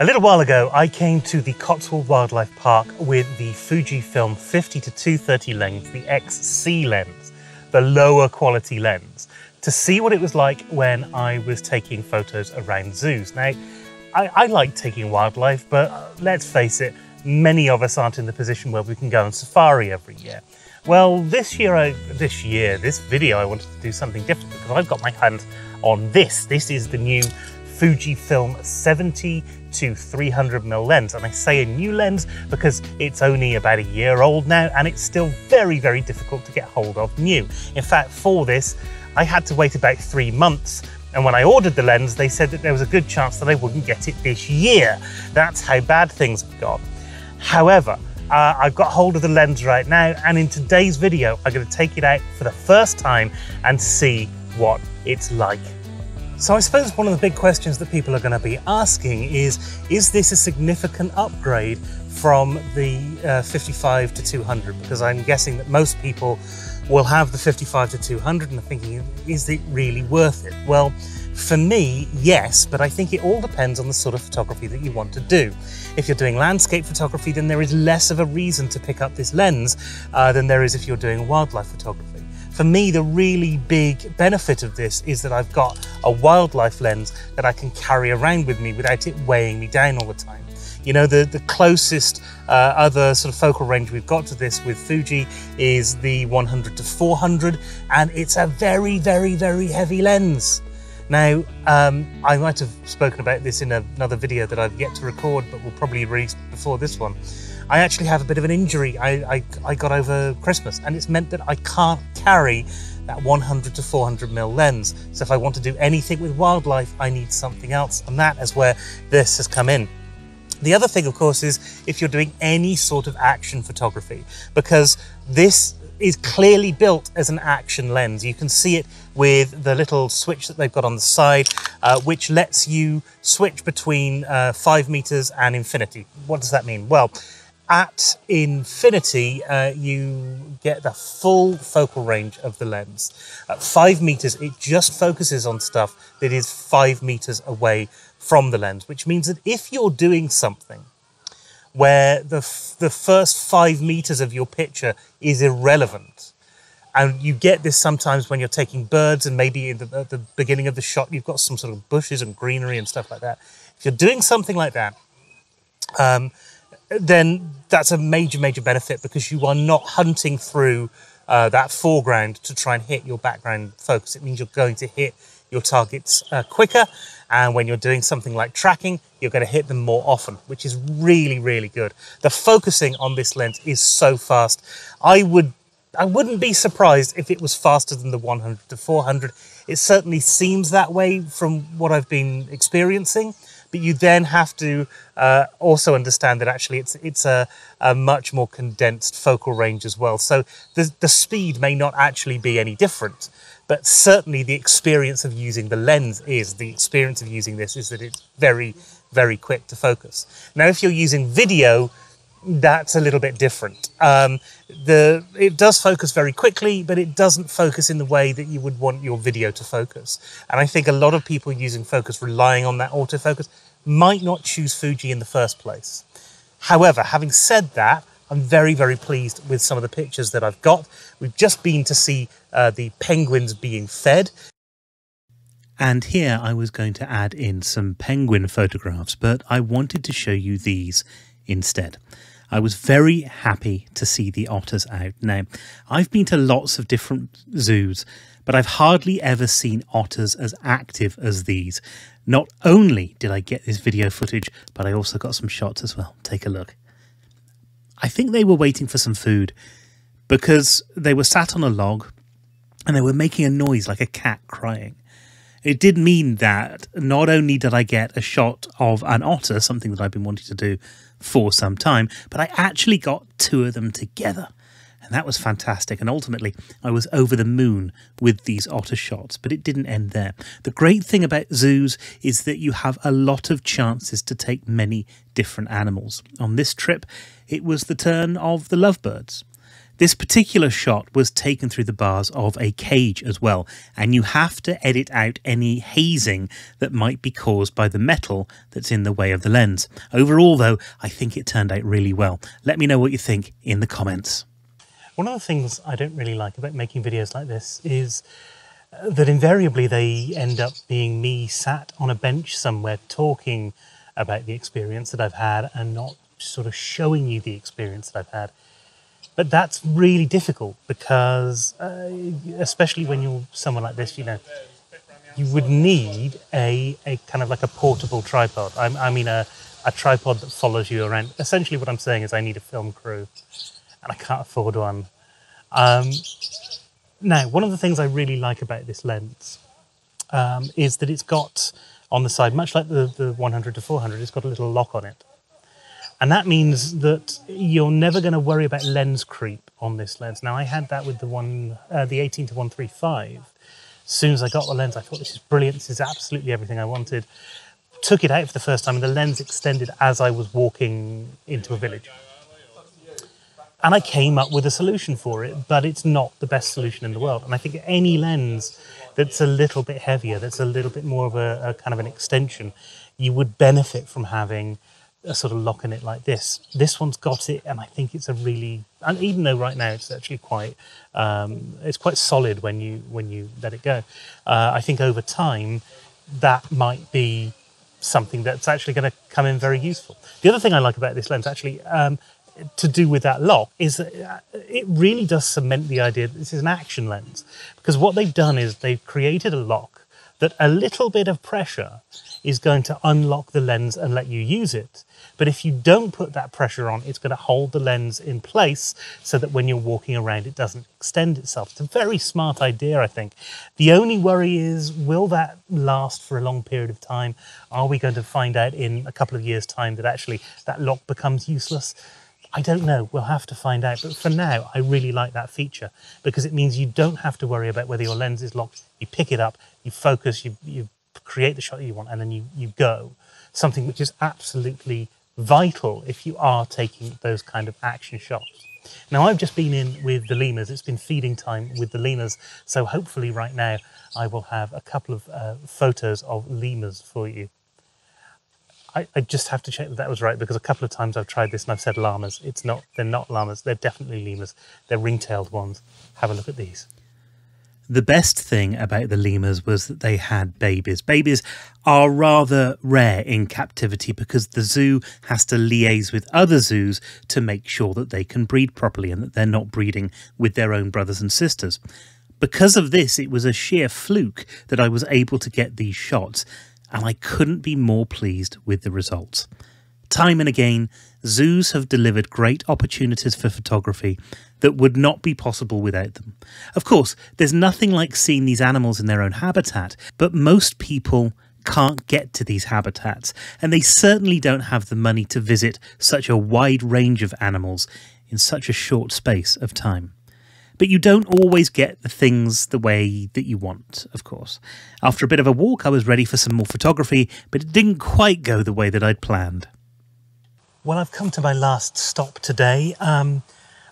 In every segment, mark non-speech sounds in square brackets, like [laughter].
A little while ago, I came to the Cotswold Wildlife Park with the Fujifilm 50 to 230 lens, the XC lens, the lower quality lens, to see what it was like when I was taking photos around zoos. Now, I, I like taking wildlife, but let's face it, many of us aren't in the position where we can go on safari every year. Well, this year, I, this year, this video, I wanted to do something different because I've got my hands on this. This is the new Fujifilm 70 to 300mm lens. And I say a new lens because it's only about a year old now and it's still very, very difficult to get hold of new. In fact, for this, I had to wait about three months and when I ordered the lens, they said that there was a good chance that I wouldn't get it this year. That's how bad things have got. However, uh, I've got hold of the lens right now, and in today's video, I'm going to take it out for the first time and see what it's like. So I suppose one of the big questions that people are going to be asking is, is this a significant upgrade from the uh, 55 to 200? Because I'm guessing that most people will have the 55 to 200 and are thinking, is it really worth it? Well, for me, yes, but I think it all depends on the sort of photography that you want to do. If you're doing landscape photography, then there is less of a reason to pick up this lens uh, than there is if you're doing wildlife photography. For me, the really big benefit of this is that I've got a wildlife lens that I can carry around with me without it weighing me down all the time. You know, the, the closest uh, other sort of focal range we've got to this with Fuji is the 100 to 400, and it's a very, very, very heavy lens. Now, um, I might have spoken about this in another video that I've yet to record, but will probably release before this one. I actually have a bit of an injury I, I, I got over Christmas, and it's meant that I can't carry that 100 to 400 mil lens. So if I want to do anything with wildlife, I need something else, and that is where this has come in. The other thing, of course, is if you're doing any sort of action photography, because this is clearly built as an action lens. You can see it with the little switch that they've got on the side, uh, which lets you switch between uh, five meters and infinity. What does that mean? Well, at infinity, uh, you get the full focal range of the lens. At five meters, it just focuses on stuff that is five meters away from the lens, which means that if you're doing something where the, the first five meters of your picture is irrelevant, and you get this sometimes when you're taking birds and maybe the, at the beginning of the shot you've got some sort of bushes and greenery and stuff like that. If you're doing something like that, um, then that's a major, major benefit because you are not hunting through uh, that foreground to try and hit your background focus. It means you're going to hit your targets uh, quicker. And when you're doing something like tracking, you're going to hit them more often, which is really, really good. The focusing on this lens is so fast. I would, I wouldn't be surprised if it was faster than the 100 to 400. It certainly seems that way from what I've been experiencing but you then have to uh, also understand that actually it's it's a, a, much more condensed focal range as well. So the, the speed may not actually be any different, but certainly the experience of using the lens is the experience of using this is that it's very very quick to focus. Now, if you're using video, that's a little bit different. Um, the it does focus very quickly, but it doesn't focus in the way that you would want your video to focus. And I think a lot of people using focus, relying on that autofocus, might not choose Fuji in the first place. However, having said that, I'm very, very pleased with some of the pictures that I've got. We've just been to see uh, the penguins being fed. And here I was going to add in some penguin photographs, but I wanted to show you these instead. I was very happy to see the otters out. Now, I've been to lots of different zoos, but I've hardly ever seen otters as active as these. Not only did I get this video footage, but I also got some shots as well. Take a look. I think they were waiting for some food because they were sat on a log and they were making a noise like a cat crying. It did mean that not only did I get a shot of an otter, something that I've been wanting to do for some time, but I actually got two of them together. And that was fantastic. And ultimately, I was over the moon with these otter shots, but it didn't end there. The great thing about zoos is that you have a lot of chances to take many different animals. On this trip, it was the turn of the lovebirds. This particular shot was taken through the bars of a cage as well, and you have to edit out any hazing that might be caused by the metal that's in the way of the lens. Overall, though, I think it turned out really well. Let me know what you think in the comments. One of the things I don't really like about making videos like this is uh, that invariably they end up being me sat on a bench somewhere talking about the experience that I've had and not sort of showing you the experience that I've had. But that's really difficult because, uh, especially when you're someone like this, you know, you would need a, a kind of like a portable tripod. I, I mean, a, a tripod that follows you around. Essentially, what I'm saying is I need a film crew and I can't afford one. Um, now, one of the things I really like about this lens um, is that it's got on the side, much like the, the 100 to 400, it's got a little lock on it. And that means that you're never going to worry about lens creep on this lens. Now, I had that with the one, uh, the 18 to 135. As soon as I got the lens, I thought this is brilliant. This is absolutely everything I wanted. Took it out for the first time, and the lens extended as I was walking into a village. And I came up with a solution for it, but it's not the best solution in the world. And I think any lens that's a little bit heavier, that's a little bit more of a, a kind of an extension, you would benefit from having a sort of lock in it like this. This one's got it, and I think it's a really and even though right now it's actually quite um, it's quite solid when you when you let it go. Uh, I think over time that might be something that's actually going to come in very useful. The other thing I like about this lens actually. Um, to do with that lock is that uh, it really does cement the idea that this is an action lens because what they've done is they've created a lock that a little bit of pressure is going to unlock the lens and let you use it. But if you don't put that pressure on, it's going to hold the lens in place so that when you're walking around, it doesn't extend itself. It's a very smart idea, I think. The only worry is, will that last for a long period of time? Are we going to find out in a couple of years' time that actually that lock becomes useless? I don't know. We'll have to find out. But for now, I really like that feature because it means you don't have to worry about whether your lens is locked. You pick it up, you focus, you, you create the shot that you want, and then you, you go. Something which is absolutely vital if you are taking those kind of action shots. Now, I've just been in with the lemurs. It's been feeding time with the lemurs. So hopefully right now I will have a couple of uh, photos of lemurs for you. I, I, just have to check that that was right because a couple of times I've tried this and I've said llamas. It's not, they're not llamas. They're definitely lemurs. They're ring-tailed ones. Have a look at these. The best thing about the lemurs was that they had babies. Babies are rather rare in captivity because the zoo has to liaise with other zoos to make sure that they can breed properly and that they're not breeding with their own brothers and sisters. Because of this, it was a sheer fluke that I was able to get these shots, and I couldn't be more pleased with the results. Time and again, zoos have delivered great opportunities for photography that would not be possible without them. Of course, there's nothing like seeing these animals in their own habitat, but most people can't get to these habitats, and they certainly don't have the money to visit such a wide range of animals in such a short space of time. But you don't always get the things the way that you want, of course. After a bit of a walk, I was ready for some more photography, but it didn't quite go the way that I'd planned. Well, I've come to my last stop today. Um,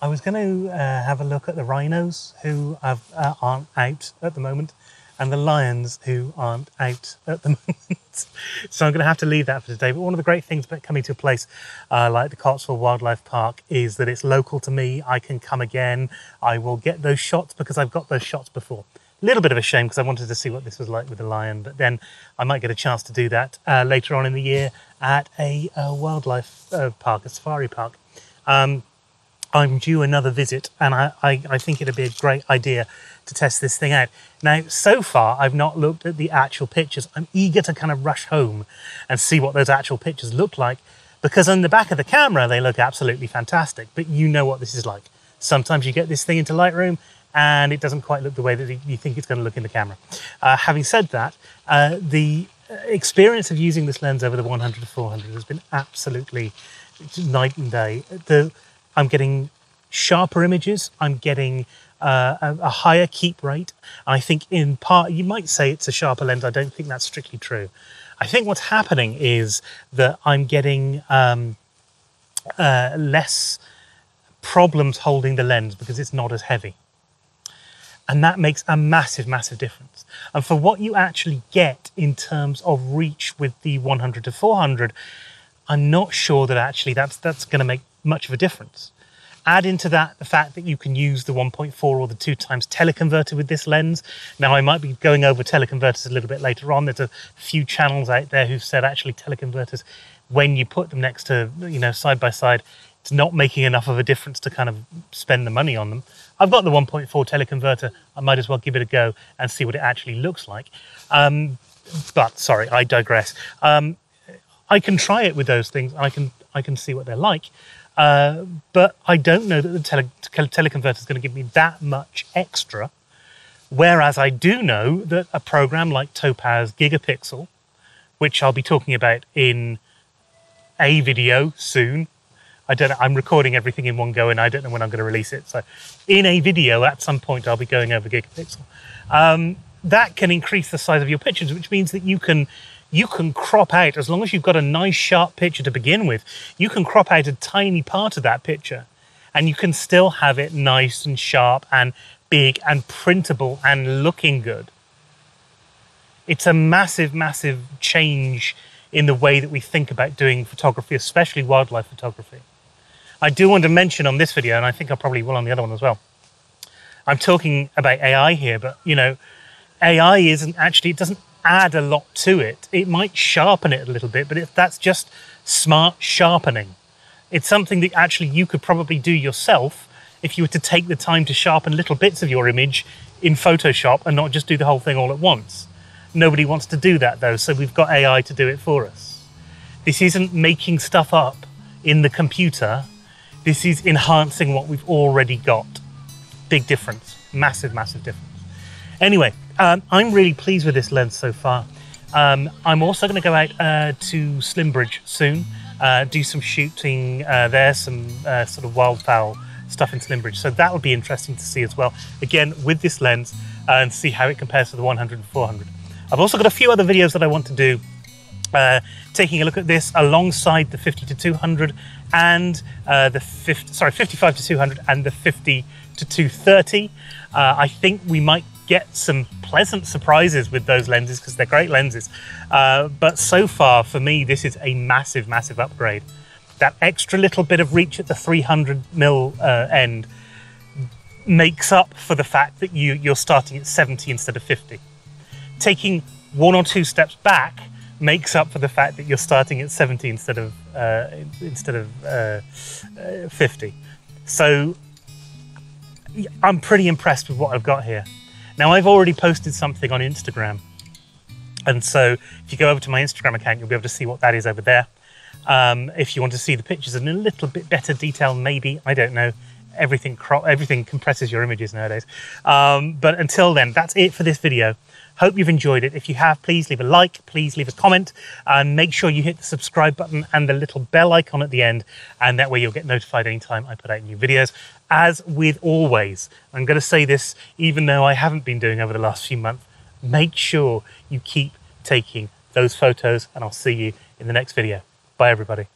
I was going to uh, have a look at the rhinos who uh, aren't out at the moment and the lions who aren't out at the [laughs] moment. so I'm going to have to leave that for today. But one of the great things about coming to a place uh, like the Cotswold Wildlife Park is that it's local to me. I can come again. I will get those shots because I've got those shots before. Little bit of a shame because I wanted to see what this was like with a lion, but then I might get a chance to do that uh, later on in the year at a, a wildlife uh, park, a safari park. Um, I'm due another visit, and I, I, I, think it'd be a great idea to test this thing out. Now, so far, I've not looked at the actual pictures. I'm eager to kind of rush home and see what those actual pictures look like, because on the back of the camera, they look absolutely fantastic, but you know what this is like. Sometimes you get this thing into Lightroom and it doesn't quite look the way that you think it's going to look in the camera. Uh, having said that, uh, the experience of using this lens over the 100 to 400 has been absolutely night and day. The, I'm getting sharper images. I'm getting uh, a, a, higher keep rate. I think in part, you might say it's a sharper lens. I don't think that's strictly true. I think what's happening is that I'm getting um, uh, less problems holding the lens because it's not as heavy. And that makes a massive, massive difference. And for what you actually get in terms of reach with the 100 to 400, I'm not sure that actually that's that's going to make much of a difference. Add into that the fact that you can use the 1.4 or the 2 times teleconverter with this lens. Now, I might be going over teleconverters a little bit later on. There's a few channels out there who've said actually teleconverters, when you put them next to, you know, side by side, it's not making enough of a difference to kind of spend the money on them. I've got the 1.4 teleconverter. I might as well give it a go and see what it actually looks like. Um, but sorry, I digress. Um, I can try it with those things. I can I can see what they're like. Uh, but I don't know that the tele- teleconverter is going to give me that much extra. Whereas I do know that a program like Topaz Gigapixel, which I'll be talking about in a video soon. I don't know, I'm recording everything in one go and I don't know when I'm going to release it. So in a video at some point I'll be going over Gigapixel. Um, that can increase the size of your pictures, which means that you can you can crop out, as long as you've got a nice sharp picture to begin with, you can crop out a tiny part of that picture and you can still have it nice and sharp and big and printable and looking good. It's a massive, massive change in the way that we think about doing photography, especially wildlife photography. I do want to mention on this video, and I think I probably will on the other one as well. I'm talking about AI here, but you know, AI isn't actually, it doesn't add a lot to it. It might sharpen it a little bit, but if that's just smart sharpening. It's something that actually you could probably do yourself if you were to take the time to sharpen little bits of your image in Photoshop and not just do the whole thing all at once. Nobody wants to do that though, so we've got AI to do it for us. This isn't making stuff up in the computer. This is enhancing what we've already got. Big difference. Massive, massive difference. Anyway, um, I'm really pleased with this lens so far. Um, I'm also going to go out uh, to Slimbridge soon, uh, do some shooting uh, there, some uh, sort of wildfowl stuff in Slimbridge. So that will be interesting to see as well. Again, with this lens uh, and see how it compares to the 100 and 400. I've also got a few other videos that I want to do uh, taking a look at this alongside the 50 to 200 and uh, the 50, sorry 55 to 200 and the 50 to 230. Uh, I think we might get some pleasant surprises with those lenses because they're great lenses. Uh, but so far, for me, this is a massive, massive upgrade. That extra little bit of reach at the 300 mil uh, end makes up for the fact that you, you're starting at 70 instead of 50. Taking one or two steps back makes up for the fact that you're starting at 70 instead of uh, instead of uh, uh, 50. So I'm pretty impressed with what I've got here. Now, I've already posted something on Instagram. And so if you go over to my Instagram account, you'll be able to see what that is over there. Um, if you want to see the pictures in a little bit better detail, maybe, I don't know. Everything cro- everything compresses your images nowadays. Um, but until then, that's it for this video. Hope you've enjoyed it. If you have, please leave a like, please leave a comment, and make sure you hit the subscribe button and the little bell icon at the end, and that way you'll get notified anytime I put out new videos. As with always, I'm going to say this even though I haven't been doing over the last few months, make sure you keep taking those photos, and I'll see you in the next video. Bye, everybody.